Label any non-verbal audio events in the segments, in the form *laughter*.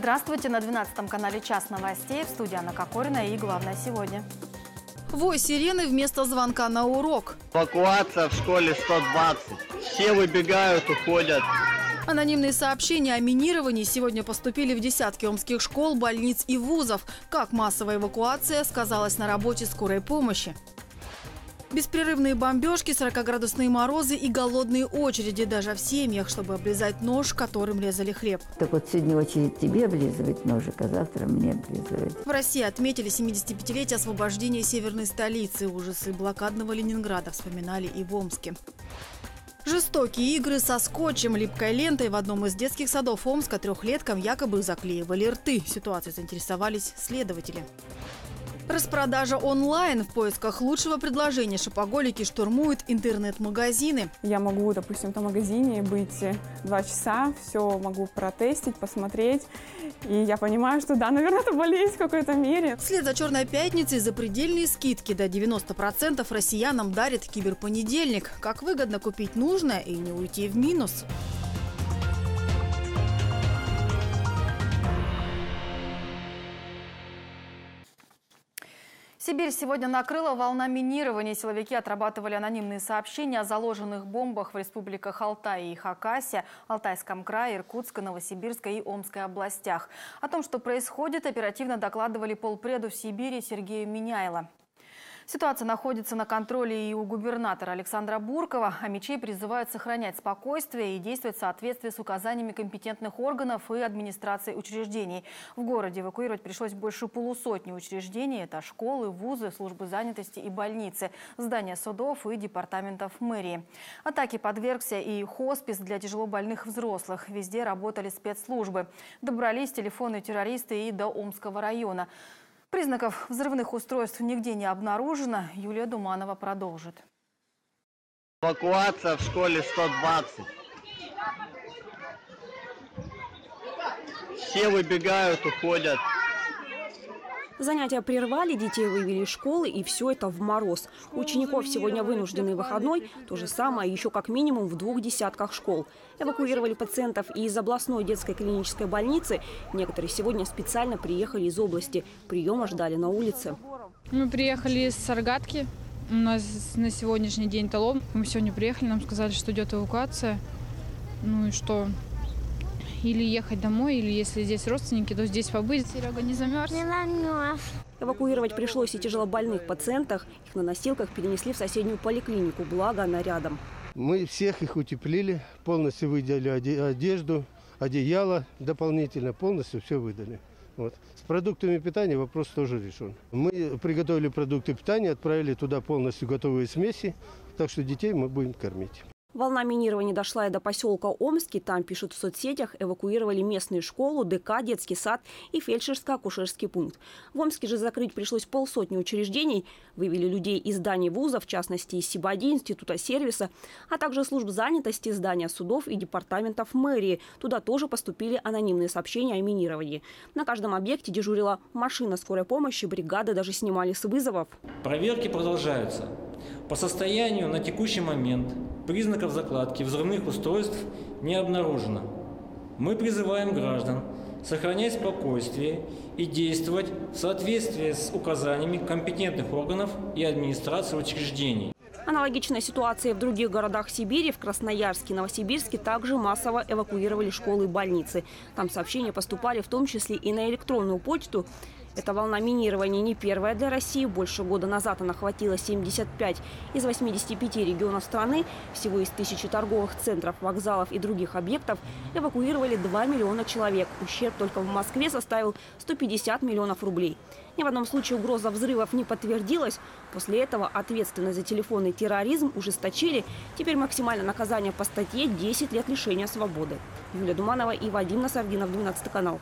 Здравствуйте на 12 канале «Час новостей» в студии Анна Кокорина и главное сегодня. Вой сирены вместо звонка на урок. Эвакуация в школе 120. Все выбегают, уходят. Анонимные сообщения о минировании сегодня поступили в десятки омских школ, больниц и вузов. Как массовая эвакуация сказалась на работе скорой помощи. Беспрерывные бомбежки, 40-градусные морозы и голодные очереди даже в семьях, чтобы облизать нож, которым резали хлеб. Так вот сегодня очередь тебе облизывать ножик, а завтра мне облизывать. В России отметили 75-летие освобождения северной столицы. Ужасы блокадного Ленинграда вспоминали и в Омске. Жестокие игры со скотчем, липкой лентой в одном из детских садов Омска трехлеткам якобы заклеивали рты. Ситуацией заинтересовались следователи. Распродажа онлайн. В поисках лучшего предложения шопоголики штурмуют интернет-магазины. Я могу, допустим, в магазине быть два часа, все могу протестить, посмотреть. И я понимаю, что да, наверное, это болезнь в какой-то мере. Вслед за «Черной пятницей» запредельные скидки до 90% россиянам дарит киберпонедельник. Как выгодно купить нужное и не уйти в минус. Сибирь сегодня накрыла волна минирования. Силовики отрабатывали анонимные сообщения о заложенных бомбах в республиках Алтай и Хакасия, Алтайском крае, Иркутской, Новосибирской и Омской областях. О том, что происходит, оперативно докладывали полпреду в Сибири Сергею Миняйло. Ситуация находится на контроле и у губернатора Александра Буркова. А мечей призывают сохранять спокойствие и действовать в соответствии с указаниями компетентных органов и администрации учреждений. В городе эвакуировать пришлось больше полусотни учреждений. Это школы, вузы, службы занятости и больницы, здания судов и департаментов мэрии. Атаке подвергся и хоспис для тяжелобольных взрослых. Везде работали спецслужбы. Добрались телефонные террористы и до Омского района. Признаков взрывных устройств нигде не обнаружено. Юлия Думанова продолжит. Эвакуация в школе 120. Все выбегают, уходят. Занятия прервали, детей вывели из школы, и все это в мороз. Учеников сегодня вынужденный выходной, то же самое еще как минимум в двух десятках школ. Эвакуировали пациентов и из областной детской клинической больницы. Некоторые сегодня специально приехали из области. Приема ждали на улице. Мы приехали из Саргатки. У нас на сегодняшний день талон. Мы сегодня приехали, нам сказали, что идет эвакуация. Ну и что или ехать домой, или если здесь родственники, то здесь побыть. Серега не замерз? Не замерз. Эвакуировать пришлось и тяжелобольных пациентах. Их на носилках перенесли в соседнюю поликлинику, благо она рядом. Мы всех их утеплили, полностью выделили одежду, одеяло дополнительно, полностью все выдали. Вот. С продуктами питания вопрос тоже решен. Мы приготовили продукты питания, отправили туда полностью готовые смеси, так что детей мы будем кормить. Волна минирования дошла и до поселка Омский. Там, пишут в соцсетях, эвакуировали местную школу, ДК, детский сад и фельдшерско-акушерский пункт. В Омске же закрыть пришлось полсотни учреждений. Вывели людей из зданий вузов, в частности из СИБАДИ, Института сервиса, а также служб занятости, здания судов и департаментов мэрии. Туда тоже поступили анонимные сообщения о минировании. На каждом объекте дежурила машина скорой помощи, бригады даже снимали с вызовов. Проверки продолжаются. По состоянию на текущий момент признаков закладки взрывных устройств не обнаружено. Мы призываем граждан сохранять спокойствие и действовать в соответствии с указаниями компетентных органов и администрации учреждений. Аналогичная ситуация в других городах Сибири. В Красноярске, Новосибирске также массово эвакуировали школы и больницы. Там сообщения поступали в том числе и на электронную почту. Эта волна минирования не первая для России. Больше года назад она охватила 75 из 85 регионов страны. Всего из тысячи торговых центров, вокзалов и других объектов эвакуировали 2 миллиона человек. Ущерб только в Москве составил 150 миллионов рублей. Ни в одном случае угроза взрывов не подтвердилась. После этого ответственность за телефонный терроризм ужесточили. Теперь максимальное наказание по статье 10 лет лишения свободы. Юлия Думанова и Вадим Насардинов, 12 канал.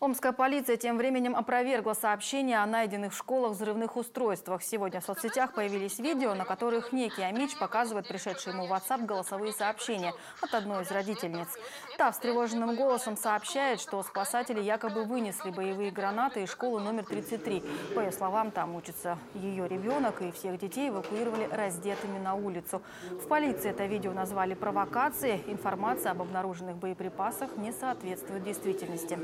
Омская полиция тем временем опровергла сообщение о найденных в школах взрывных устройствах. Сегодня в соцсетях появились видео, на которых некий Амич показывает пришедшие ему в WhatsApp голосовые сообщения от одной из родительниц. Та встревоженным голосом сообщает, что спасатели якобы вынесли боевые гранаты из школы номер 33. По ее словам, там учится ее ребенок, и всех детей эвакуировали раздетыми на улицу. В полиции это видео назвали провокацией. Информация об обнаруженных боеприпасах не соответствует действительности.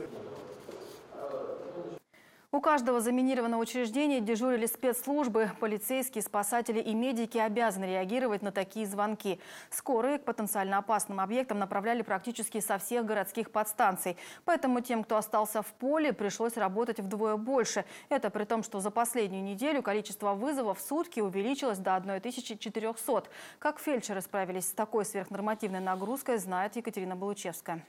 У каждого заминированного учреждения дежурили спецслужбы. Полицейские, спасатели и медики обязаны реагировать на такие звонки. Скорые к потенциально опасным объектам направляли практически со всех городских подстанций. Поэтому тем, кто остался в поле, пришлось работать вдвое больше. Это при том, что за последнюю неделю количество вызовов в сутки увеличилось до 1400. Как фельдшеры справились с такой сверхнормативной нагрузкой, знает Екатерина Балучевская.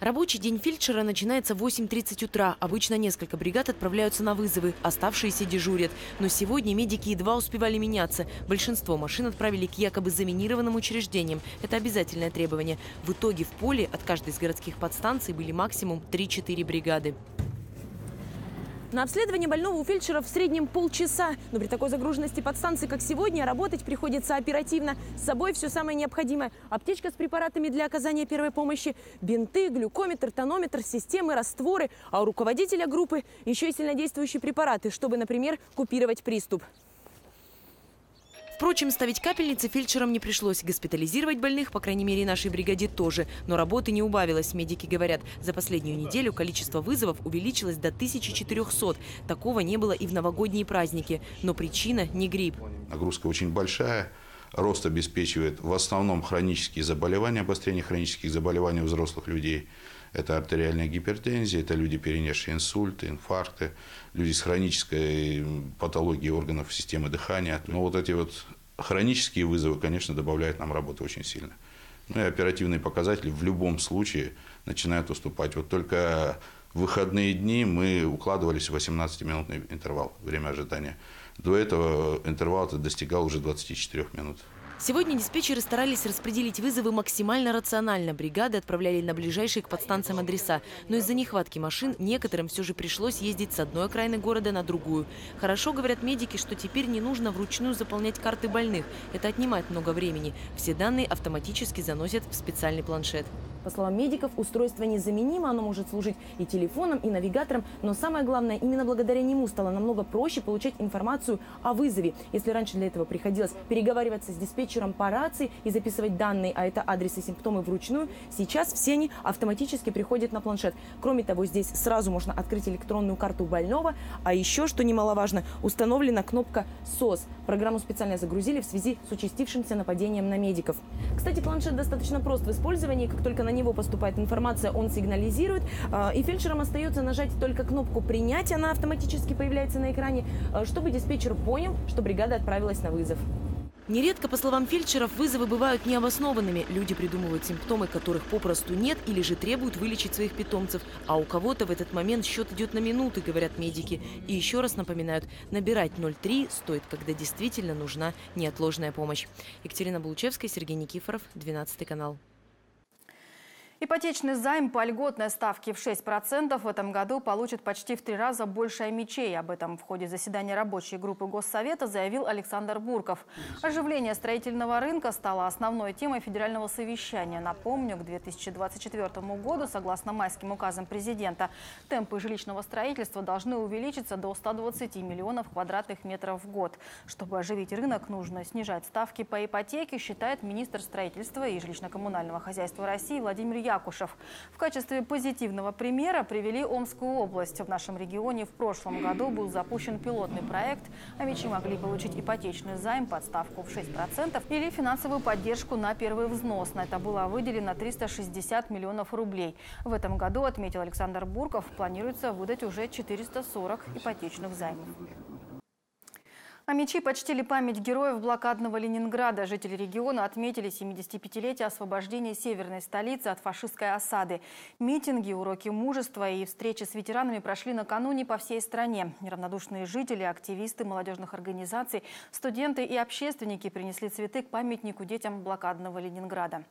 Рабочий день фельдшера начинается в 8.30 утра. Обычно несколько бригад отправляются на вызовы, оставшиеся дежурят. Но сегодня медики едва успевали меняться. Большинство машин отправили к якобы заминированным учреждениям. Это обязательное требование. В итоге в поле от каждой из городских подстанций были максимум 3-4 бригады. На обследование больного у фельдшера в среднем полчаса. Но при такой загруженности подстанции, как сегодня, работать приходится оперативно. С собой все самое необходимое. Аптечка с препаратами для оказания первой помощи, бинты, глюкометр, тонометр, системы, растворы. А у руководителя группы еще и сильнодействующие препараты, чтобы, например, купировать приступ. Впрочем, ставить капельницы фельдшерам не пришлось. Госпитализировать больных, по крайней мере, нашей бригаде тоже. Но работы не убавилось. Медики говорят, за последнюю неделю количество вызовов увеличилось до 1400. Такого не было и в новогодние праздники. Но причина не грипп. Нагрузка очень большая. Рост обеспечивает в основном хронические заболевания, обострение хронических заболеваний у взрослых людей. Это артериальная гипертензия, это люди, перенесшие инсульты, инфаркты, люди с хронической патологией органов системы дыхания. Но вот эти вот хронические вызовы, конечно, добавляют нам работы очень сильно. Ну и оперативные показатели в любом случае начинают уступать. Вот только в выходные дни мы укладывались в 18-минутный интервал, время ожидания. До этого интервал достигал уже 24 минут. Сегодня диспетчеры старались распределить вызовы максимально рационально. Бригады отправляли на ближайшие к подстанциям адреса. Но из-за нехватки машин некоторым все же пришлось ездить с одной окраины города на другую. Хорошо говорят медики, что теперь не нужно вручную заполнять карты больных. Это отнимает много времени. Все данные автоматически заносят в специальный планшет. По словам медиков, устройство незаменимо, оно может служить и телефоном, и навигатором, но самое главное, именно благодаря нему стало намного проще получать информацию о вызове. Если раньше для этого приходилось переговариваться с диспетчером по рации и записывать данные, а это адрес и симптомы вручную, сейчас все они автоматически приходят на планшет. Кроме того, здесь сразу можно открыть электронную карту больного, а еще, что немаловажно, установлена кнопка СОС. Программу специально загрузили в связи с участившимся нападением на медиков. Кстати, планшет достаточно прост в использовании, как только на на него поступает информация, он сигнализирует, а, и фельдшерам остается нажать только кнопку «Принять», она автоматически появляется на экране, а, чтобы диспетчер понял, что бригада отправилась на вызов. Нередко, по словам фельдшеров, вызовы бывают необоснованными. Люди придумывают симптомы, которых попросту нет, или же требуют вылечить своих питомцев. А у кого-то в этот момент счет идет на минуты, говорят медики. И еще раз напоминают, набирать 03 стоит, когда действительно нужна неотложная помощь. Екатерина Булучевская, Сергей Никифоров, 12 канал. Ипотечный займ по льготной ставке в 6% в этом году получит почти в три раза больше аймичей. Об этом в ходе заседания рабочей группы Госсовета заявил Александр Бурков. Оживление строительного рынка стало основной темой федерального совещания. Напомню, к 2024 году, согласно майским указам президента, темпы жилищного строительства должны увеличиться до 120 миллионов квадратных метров в год. Чтобы оживить рынок, нужно снижать ставки по ипотеке, считает министр строительства и жилищно-коммунального хозяйства России Владимир Яковлев. Якушев. В качестве позитивного примера привели Омскую область. В нашем регионе в прошлом году был запущен пилотный проект. Амичи могли получить ипотечный займ под ставку в 6% или финансовую поддержку на первый взнос. На это было выделено 360 миллионов рублей. В этом году, отметил Александр Бурков, планируется выдать уже 440 ипотечных займов. А мечи почтили память героев блокадного Ленинграда. Жители региона отметили 75-летие освобождения северной столицы от фашистской осады. Митинги, уроки мужества и встречи с ветеранами прошли накануне по всей стране. Неравнодушные жители, активисты молодежных организаций, студенты и общественники принесли цветы к памятнику детям блокадного Ленинграда.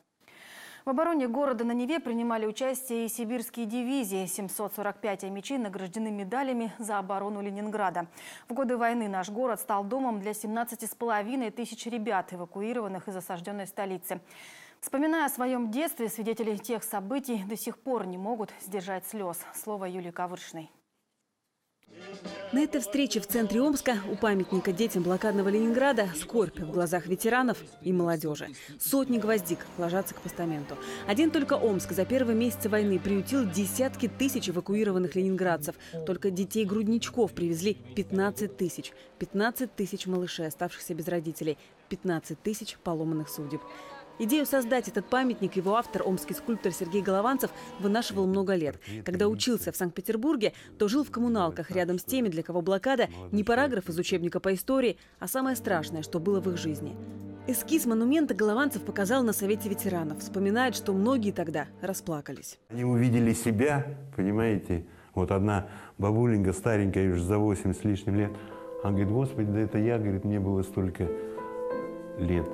В обороне города на Неве принимали участие и сибирские дивизии. 745 амичей награждены медалями за оборону Ленинграда. В годы войны наш город стал домом для 17,5 тысяч ребят, эвакуированных из осажденной столицы. Вспоминая о своем детстве, свидетели тех событий до сих пор не могут сдержать слез. Слово Юлии Кавыршиной. На этой встрече в центре Омска у памятника детям блокадного Ленинграда скорбь в глазах ветеранов и молодежи. Сотни гвоздик ложатся к постаменту. Один только Омск за первые месяцы войны приютил десятки тысяч эвакуированных ленинградцев. Только детей-грудничков привезли 15 тысяч. 15 тысяч малышей, оставшихся без родителей. 15 тысяч поломанных судеб. Идею создать этот памятник его автор, омский скульптор Сергей Голованцев, вынашивал много лет. Когда учился в Санкт-Петербурге, то жил в коммуналках рядом с теми, для кого блокада не параграф из учебника по истории, а самое страшное, что было в их жизни. Эскиз монумента Голованцев показал на Совете ветеранов. Вспоминает, что многие тогда расплакались. Они увидели себя, понимаете, вот одна бабуленька старенькая, уже за 8 с лишним лет, она говорит, господи, да это я, говорит, мне было столько лет.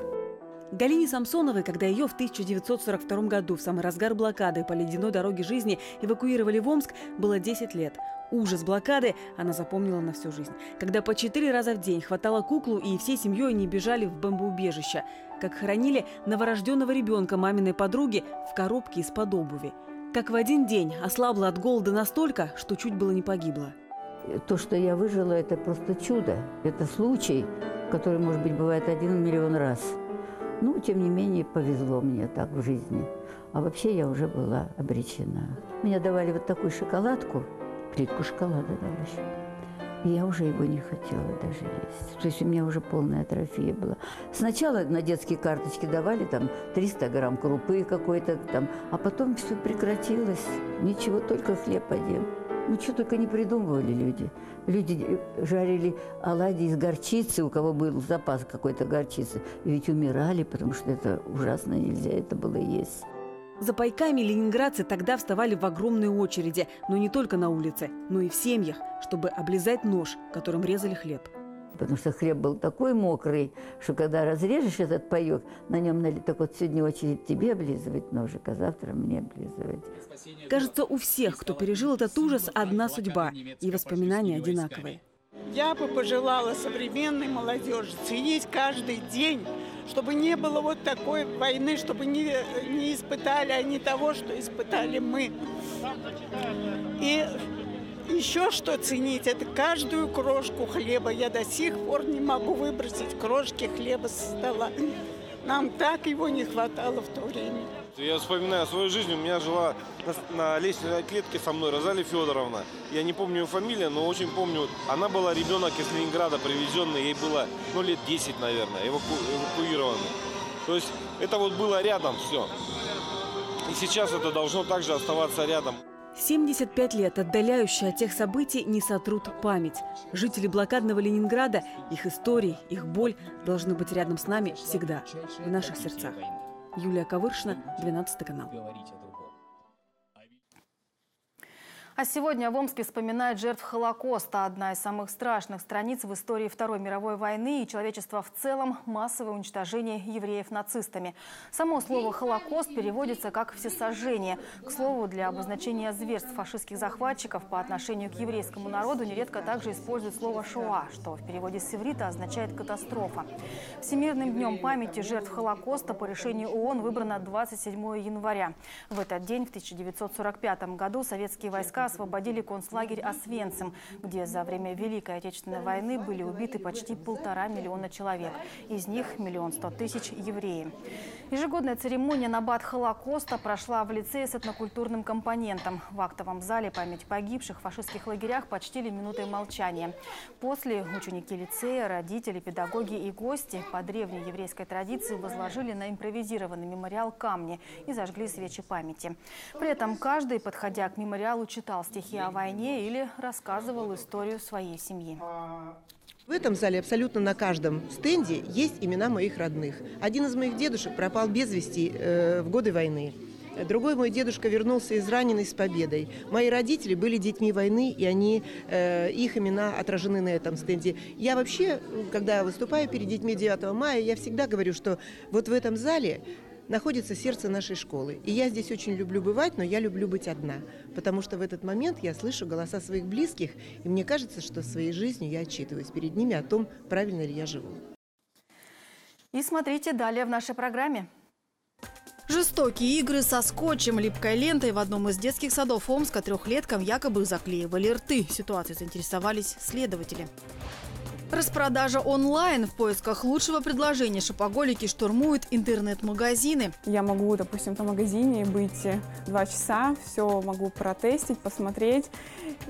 Галине Самсоновой, когда ее в 1942 году в самый разгар блокады по ледяной дороге жизни эвакуировали в Омск, было 10 лет. Ужас блокады она запомнила на всю жизнь. Когда по четыре раза в день хватало куклу и всей семьей они бежали в бомбоубежище. Как хоронили новорожденного ребенка маминой подруги в коробке из-под обуви. Как в один день ослабла от голода настолько, что чуть было не погибла. То, что я выжила, это просто чудо. Это случай, который, может быть, бывает один миллион раз. Ну, тем не менее, повезло мне так в жизни. А вообще я уже была обречена. Мне давали вот такую шоколадку, плитку шоколада дали еще. И я уже его не хотела даже есть. То есть у меня уже полная атрофия была. Сначала на детские карточки давали там 300 грамм крупы какой-то там, а потом все прекратилось. Ничего, только хлеб один. Ну, что только не придумывали люди. Люди жарили оладьи из горчицы, у кого был запас какой-то горчицы. И ведь умирали, потому что это ужасно нельзя это было есть. За пайками ленинградцы тогда вставали в огромные очереди, но не только на улице, но и в семьях, чтобы облизать нож, которым резали хлеб потому что хлеб был такой мокрый, что когда разрежешь этот паек, на нем нали... так вот сегодня очередь тебе облизывать ножик, а завтра мне облизывать. Кажется, у всех, кто пережил этот ужас, одна судьба, и воспоминания одинаковые. Я бы пожелала современной молодежи ценить каждый день, чтобы не было вот такой войны, чтобы не, не испытали они того, что испытали мы. И еще что ценить, это каждую крошку хлеба. Я до сих пор не могу выбросить крошки хлеба со стола. Нам так его не хватало в то время. Я вспоминаю свою жизнь. У меня жила на, на лестничной клетке со мной Розали Федоровна. Я не помню ее фамилию, но очень помню. Она была ребенок из Ленинграда, привезенный. Ей было ну, лет 10, наверное, эваку, эвакуированный. То есть это вот было рядом все. И сейчас это должно также оставаться рядом. 75 лет отдаляющие от тех событий не сотрут память. Жители блокадного Ленинграда, их истории, их боль должны быть рядом с нами всегда, в наших сердцах. Юлия Ковыршина, 12 канал. А сегодня в Омске вспоминают жертв Холокоста. Одна из самых страшных страниц в истории Второй мировой войны и человечества в целом – массовое уничтожение евреев нацистами. Само слово «Холокост» переводится как «всесожжение». К слову, для обозначения зверств фашистских захватчиков по отношению к еврейскому народу нередко также используют слово «шоа», что в переводе с иврита означает «катастрофа». Всемирным днем памяти жертв Холокоста по решению ООН выбрано 27 января. В этот день, в 1945 году, советские войска освободили концлагерь Освенцим, где за время Великой Отечественной войны были убиты почти полтора миллиона человек. Из них миллион сто тысяч евреи. Ежегодная церемония Набат Холокоста прошла в лицее с этнокультурным компонентом. В актовом зале память погибших в фашистских лагерях почтили минутой молчания. После ученики лицея, родители, педагоги и гости по древней еврейской традиции возложили на импровизированный мемориал камни и зажгли свечи памяти. При этом каждый, подходя к мемориалу, читал стихи о войне или рассказывал историю своей семьи. В этом зале абсолютно на каждом стенде есть имена моих родных. Один из моих дедушек пропал без вести э, в годы войны. Другой мой дедушка вернулся из раненой с победой. Мои родители были детьми войны, и они, э, их имена отражены на этом стенде. Я вообще, когда выступаю перед детьми 9 мая, я всегда говорю, что вот в этом зале находится сердце нашей школы. И я здесь очень люблю бывать, но я люблю быть одна. Потому что в этот момент я слышу голоса своих близких, и мне кажется, что своей жизнью я отчитываюсь перед ними о том, правильно ли я живу. И смотрите далее в нашей программе. Жестокие игры со скотчем, липкой лентой в одном из детских садов Омска трехлеткам якобы заклеивали рты. Ситуацией заинтересовались следователи. Распродажа онлайн. В поисках лучшего предложения шопоголики штурмуют интернет-магазины. Я могу, допустим, в магазине быть два часа, все могу протестить, посмотреть.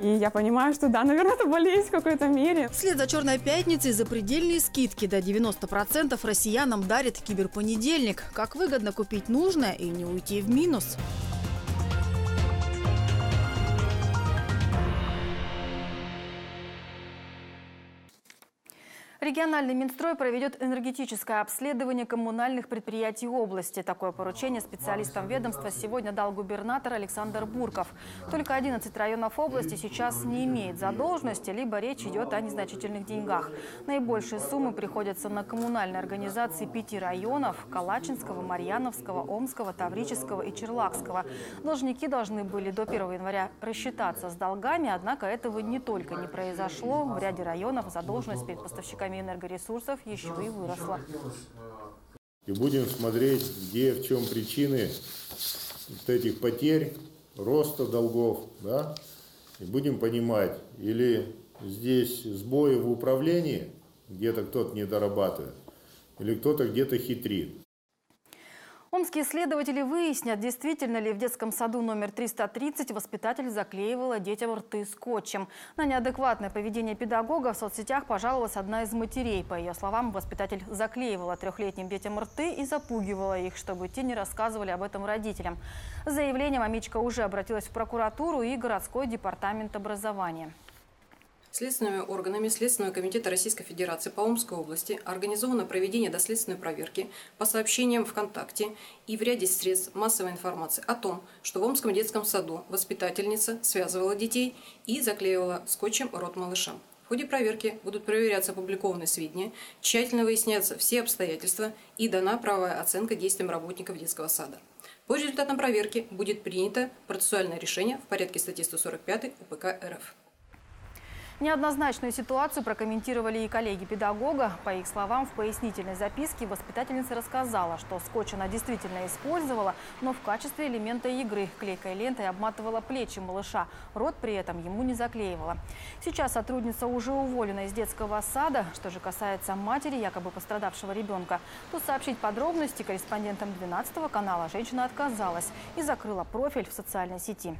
И я понимаю, что да, наверное, *laughs* это болезнь в какой-то мере. Вслед за «Черной пятницей» запредельные скидки до 90% россиянам дарит киберпонедельник. Как выгодно купить нужное и не уйти в минус. Региональный Минстрой проведет энергетическое обследование коммунальных предприятий области. Такое поручение специалистам ведомства сегодня дал губернатор Александр Бурков. Только 11 районов области сейчас не имеет задолженности, либо речь идет о незначительных деньгах. Наибольшие суммы приходятся на коммунальные организации пяти районов – Калачинского, Марьяновского, Омского, Таврического и Черлакского. Должники должны были до 1 января рассчитаться с долгами, однако этого не только не произошло. В ряде районов задолженность перед поставщиками энергоресурсов еще и выросла. И будем смотреть, где, в чем причины вот этих потерь, роста долгов, да, и будем понимать, или здесь сбои в управлении, где-то кто-то не дорабатывает, или кто-то где-то хитрит. Омские следователи выяснят, действительно ли в детском саду номер 330 воспитатель заклеивала детям рты скотчем. На неадекватное поведение педагога в соцсетях пожаловалась одна из матерей. По ее словам, воспитатель заклеивала трехлетним детям рты и запугивала их, чтобы те не рассказывали об этом родителям. С заявлением Амичка уже обратилась в прокуратуру и городской департамент образования. Следственными органами Следственного комитета Российской Федерации по Омской области организовано проведение доследственной проверки по сообщениям ВКонтакте и в ряде средств массовой информации о том, что в Омском детском саду воспитательница связывала детей и заклеивала скотчем рот малышам. В ходе проверки будут проверяться опубликованные сведения, тщательно выясняться все обстоятельства и дана правовая оценка действиям работников детского сада. По результатам проверки будет принято процессуальное решение в порядке статьи 145 УПК РФ. Неоднозначную ситуацию прокомментировали и коллеги педагога. По их словам, в пояснительной записке воспитательница рассказала, что скотч она действительно использовала, но в качестве элемента игры клейкой лентой обматывала плечи малыша. Рот при этом ему не заклеивала. Сейчас сотрудница уже уволена из детского сада. Что же касается матери якобы пострадавшего ребенка, то сообщить подробности корреспондентам 12 канала женщина отказалась и закрыла профиль в социальной сети.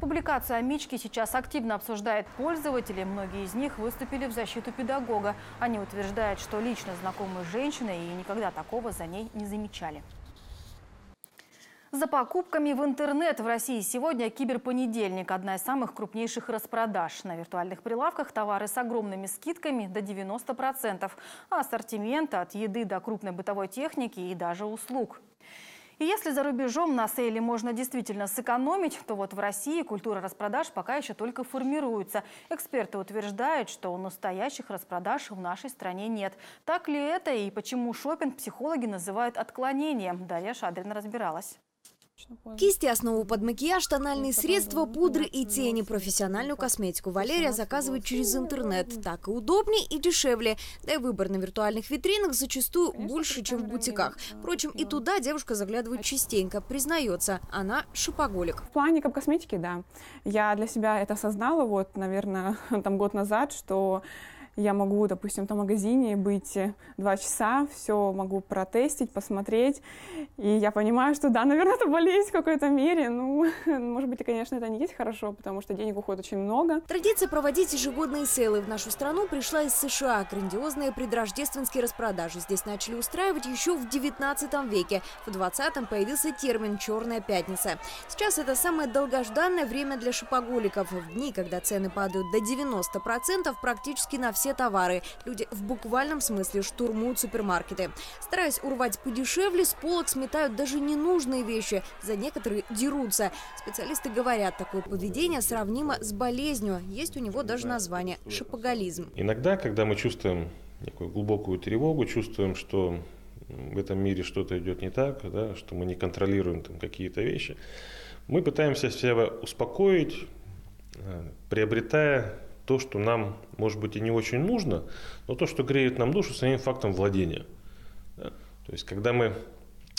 Публикацию о Мичке сейчас активно обсуждает пользователи. Многие из них выступили в защиту педагога. Они утверждают, что лично знакомы с женщиной и никогда такого за ней не замечали. За покупками в интернет в России сегодня киберпонедельник – одна из самых крупнейших распродаж. На виртуальных прилавках товары с огромными скидками до 90%, а ассортимент от еды до крупной бытовой техники и даже услуг. И если за рубежом на сейле можно действительно сэкономить, то вот в России культура распродаж пока еще только формируется. Эксперты утверждают, что настоящих распродаж в нашей стране нет. Так ли это и почему шопинг психологи называют отклонением? Дарья Шадрина разбиралась. Кисти, основу под макияж, тональные средства, пудры и тени. Профессиональную косметику Валерия заказывает через интернет. Так и удобнее, и дешевле. Да и выбор на виртуальных витринах зачастую больше, чем в бутиках. Впрочем, и туда девушка заглядывает частенько. Признается, она шопоголик. В плане косметики, да. Я для себя это осознала, вот, наверное, *laughs* там год назад, что я могу, допустим, в том магазине быть два часа, все могу протестить, посмотреть. И я понимаю, что да, *laughs* наверное, это болезнь в какой-то мере. Ну, *laughs* может быть, и, конечно, это не есть хорошо, потому что денег уходит очень много. Традиция проводить ежегодные сейлы в нашу страну пришла из США. Грандиозные предрождественские распродажи здесь начали устраивать еще в 19 веке. В 20-м появился термин «черная пятница». Сейчас это самое долгожданное время для шопоголиков. В дни, когда цены падают до 90%, практически на все все товары. Люди в буквальном смысле штурмуют супермаркеты. Стараясь урвать подешевле, с полок сметают даже ненужные вещи. За некоторые дерутся. Специалисты говорят, такое поведение сравнимо с болезнью. Есть у него даже название – шопоголизм. Иногда, когда мы чувствуем некую глубокую тревогу, чувствуем, что в этом мире что-то идет не так, да, что мы не контролируем там какие-то вещи, мы пытаемся себя успокоить, э, приобретая то, что нам, может быть, и не очень нужно, но то, что греет нам душу самим фактом владения. Да. То есть, когда мы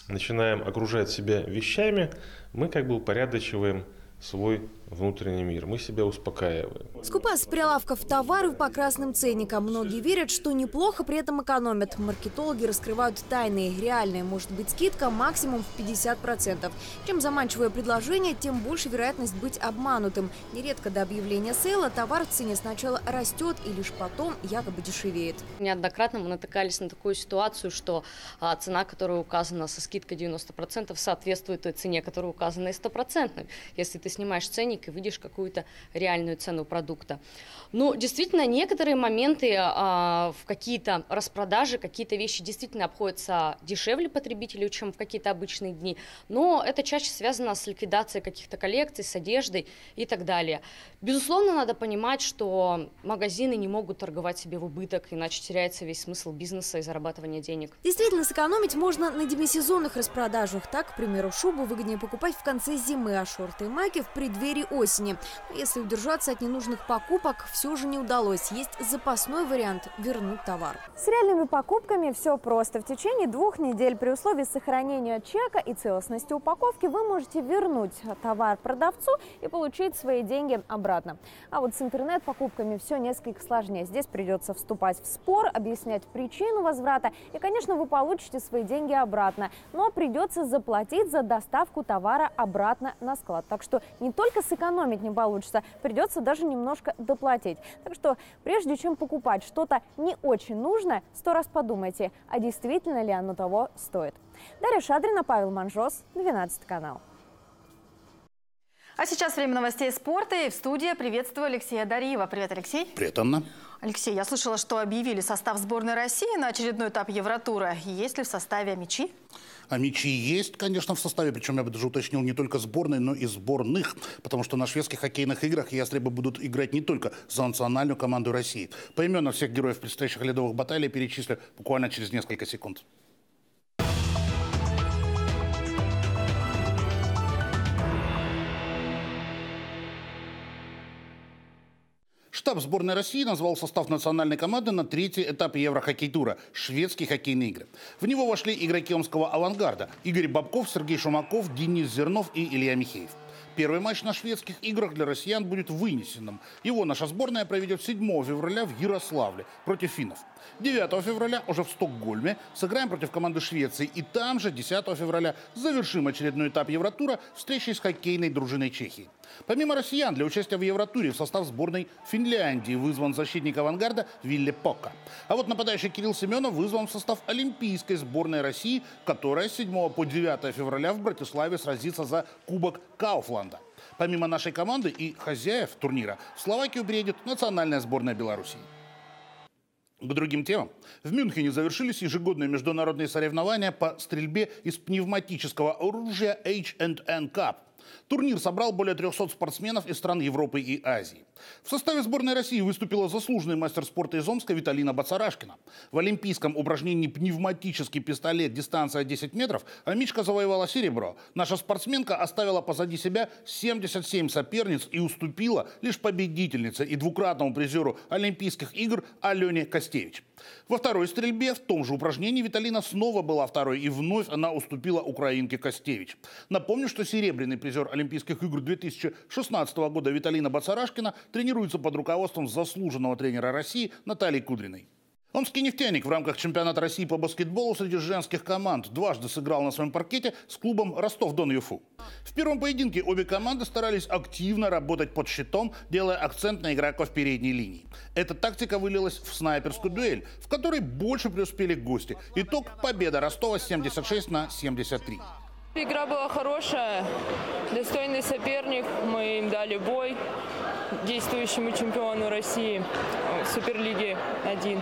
начинаем окружать себя вещами, мы как бы упорядочиваем свой внутренний мир. Мы себя успокаиваем. Скупая с прилавков товары по красным ценникам. Многие верят, что неплохо при этом экономят. Маркетологи раскрывают тайны. Реальная может быть скидка максимум в 50%. Чем заманчивое предложение, тем больше вероятность быть обманутым. Нередко до объявления сейла товар в цене сначала растет и лишь потом якобы дешевеет. Неоднократно мы натыкались на такую ситуацию, что а, цена, которая указана со скидкой 90%, соответствует той цене, которая указана и 100%. Если ты снимаешь ценник и видишь какую-то реальную цену продукта. Ну, действительно, некоторые моменты а, в какие-то распродажи, какие-то вещи действительно обходятся дешевле потребителю, чем в какие-то обычные дни, но это чаще связано с ликвидацией каких-то коллекций, с одеждой и так далее. Безусловно, надо понимать, что магазины не могут торговать себе в убыток, иначе теряется весь смысл бизнеса и зарабатывания денег. Действительно, сэкономить можно на демисезонных распродажах. Так, к примеру, шубу выгоднее покупать в конце зимы, а шорты и майки в преддверии осени. Если удержаться от ненужных покупок, все же не удалось. Есть запасной вариант – вернуть товар. С реальными покупками все просто. В течение двух недель при условии сохранения чека и целостности упаковки вы можете вернуть товар продавцу и получить свои деньги обратно. А вот с интернет-покупками все несколько сложнее. Здесь придется вступать в спор, объяснять причину возврата. И, конечно, вы получите свои деньги обратно. Но придется заплатить за доставку товара обратно на склад. Так что не только сэкономить не получится, придется даже немножко доплатить. Так что прежде чем покупать что-то не очень нужное, сто раз подумайте, а действительно ли оно того стоит. Дарья Шадрина, Павел Манжос, 12 канал. А сейчас время новостей спорта. И в студии приветствую Алексея Дариева. Привет, Алексей. Привет, Анна. Алексей, я слышала, что объявили состав сборной России на очередной этап Евротура. Есть ли в составе мячи? А мячи есть, конечно, в составе, причем я бы даже уточнил не только сборной, но и сборных, потому что на шведских хоккейных играх ястребы будут играть не только за национальную команду России. Поименно всех героев предстоящих ледовых баталий перечислю буквально через несколько секунд. Штаб сборной России назвал состав национальной команды на третий этап Еврохоккей-тура – шведские хоккейные игры. В него вошли игроки омского «Авангарда» – Игорь Бабков, Сергей Шумаков, Денис Зернов и Илья Михеев. Первый матч на шведских играх для россиян будет вынесенным. Его наша сборная проведет 7 февраля в Ярославле против финнов. 9 февраля уже в Стокгольме сыграем против команды Швеции. И там же 10 февраля завершим очередной этап Евротура встречей с хоккейной дружиной Чехии. Помимо россиян, для участия в Евротуре в состав сборной Финляндии вызван защитник авангарда Вилли Пока. А вот нападающий Кирилл Семенов вызван в состав Олимпийской сборной России, которая с 7 по 9 февраля в Братиславе сразится за Кубок Кауфланда. Помимо нашей команды и хозяев турнира, в Словакию приедет национальная сборная Беларуси. К другим темам. В Мюнхене завершились ежегодные международные соревнования по стрельбе из пневматического оружия H&N Cup – Турнир собрал более 300 спортсменов из стран Европы и Азии. В составе сборной России выступила заслуженный мастер спорта из Омска Виталина Бацарашкина. В олимпийском упражнении «Пневматический пистолет. Дистанция 10 метров» Амичка завоевала серебро. Наша спортсменка оставила позади себя 77 соперниц и уступила лишь победительнице и двукратному призеру Олимпийских игр Алене Костевич. Во второй стрельбе в том же упражнении Виталина снова была второй, и вновь она уступила украинке Костевич. Напомню, что серебряный призер Олимпийских игр 2016 года Виталина Бацарашкина тренируется под руководством заслуженного тренера России Натальи Кудриной. Омский нефтяник в рамках чемпионата России по баскетболу среди женских команд дважды сыграл на своем паркете с клубом Ростов-Дон-Юфу. В первом поединке обе команды старались активно работать под щитом, делая акцент на игроков передней линии. Эта тактика вылилась в снайперскую дуэль, в которой больше преуспели гости. Итог – победа Ростова 76 на 73. Игра была хорошая, достойный соперник, мы им дали бой действующему чемпиону России Суперлиги 1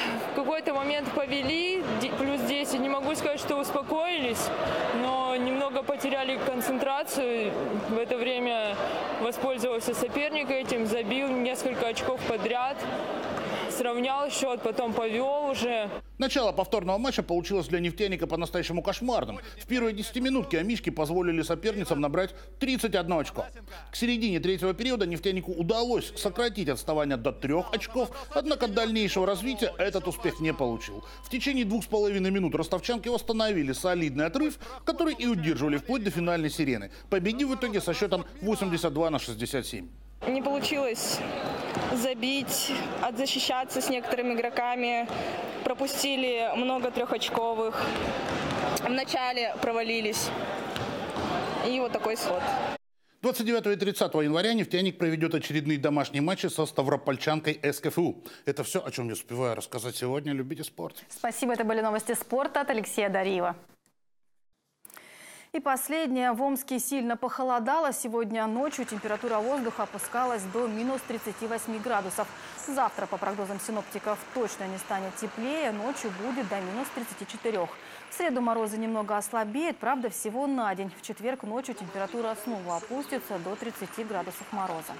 в какой-то момент повели, плюс 10. Не могу сказать, что успокоились, но но немного потеряли концентрацию. В это время воспользовался соперник этим, забил несколько очков подряд сравнял счет, потом повел уже. Начало повторного матча получилось для нефтяника по-настоящему кошмарным. В первые 10 минутки амишки позволили соперницам набрать 31 очко. К середине третьего периода нефтянику удалось сократить отставание до трех очков, однако дальнейшего развития этот успех не получил. В течение двух с половиной минут ростовчанки восстановили солидный отрыв, который и удерживали вплоть до финальной сирены, победив в итоге со счетом 82 на 67. Не получилось забить, отзащищаться с некоторыми игроками. Пропустили много трехочковых. Вначале провалились. И вот такой исход. 29 и 30 января «Нефтяник» проведет очередные домашние матчи со ставропольчанкой СКФУ. Это все, о чем я успеваю рассказать сегодня. Любите спорт. Спасибо. Это были новости спорта от Алексея Дариева. И последнее. В Омске сильно похолодало. Сегодня ночью температура воздуха опускалась до минус 38 градусов. Завтра, по прогнозам синоптиков, точно не станет теплее. Ночью будет до минус 34. В среду морозы немного ослабеют, правда, всего на день. В четверг ночью температура снова опустится до 30 градусов мороза.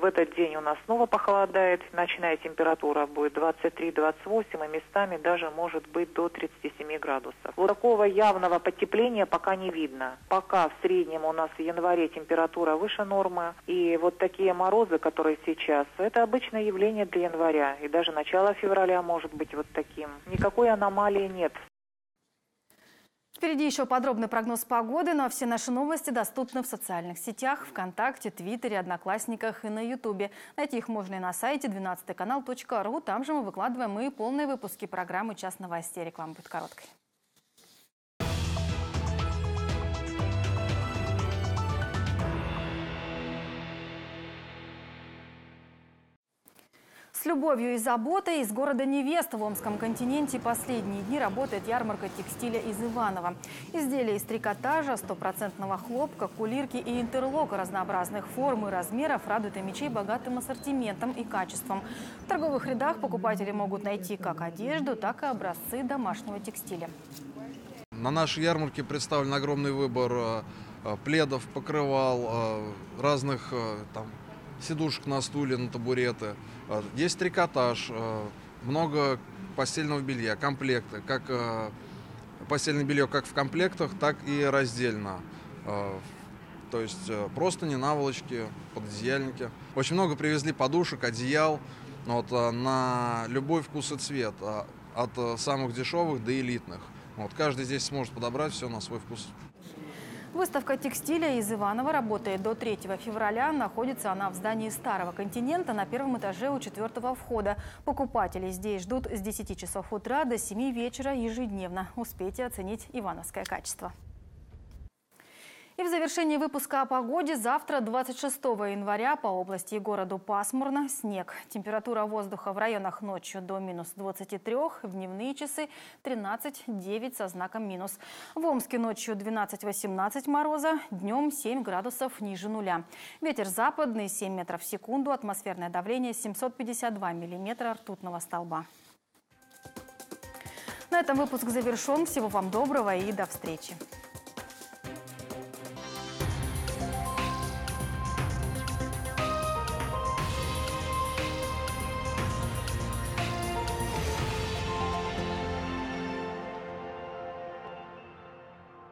В этот день у нас снова похолодает. Ночная температура будет 23-28, и местами даже может быть до 37 градусов. Вот такого явного потепления пока не видно. Пока в среднем у нас в январе температура выше нормы. И вот такие морозы, которые сейчас, это обычное явление для января. И даже начало февраля может быть вот таким. Никакой аномалии нет. Впереди еще подробный прогноз погоды, но все наши новости доступны в социальных сетях, ВКонтакте, Твиттере, Одноклассниках и на Ютубе. Найти их можно и на сайте 12канал.ру. Там же мы выкладываем и полные выпуски программы «Час новостей». Реклама будет короткой. С любовью и заботой из города Невеста в Омском континенте последние дни работает ярмарка текстиля из Иванова. Изделия из трикотажа, стопроцентного хлопка, кулирки и интерлока разнообразных форм и размеров радуют мечей богатым ассортиментом и качеством. В торговых рядах покупатели могут найти как одежду, так и образцы домашнего текстиля. На нашей ярмарке представлен огромный выбор э, э, пледов, покрывал, э, разных там, сидушек на стуле, на табуреты. А, есть трикотаж, а, много постельного белья, комплекты, как а, постельное белье как в комплектах, так и раздельно. То есть просто не наволочки, пододеяльники. Очень много привезли подушек, одеял вот, на любой вкус и цвет, от самых дешевых до элитных. Вот, каждый здесь сможет подобрать все на свой вкус. Выставка текстиля из Иванова работает до 3 февраля. Находится она в здании Старого континента на первом этаже у четвертого входа. Покупатели здесь ждут с 10 часов утра до 7 вечера ежедневно. Успейте оценить ивановское качество. И в завершении выпуска о погоде завтра, 26 января, по области и городу пасмурно, снег. Температура воздуха в районах ночью до минус 23, в дневные часы 13-9 со знаком минус. В Омске ночью 12-18 мороза, днем 7 градусов ниже нуля. Ветер западный 7 метров в секунду, атмосферное давление 752 миллиметра ртутного столба. На этом выпуск завершен. Всего вам доброго и до встречи.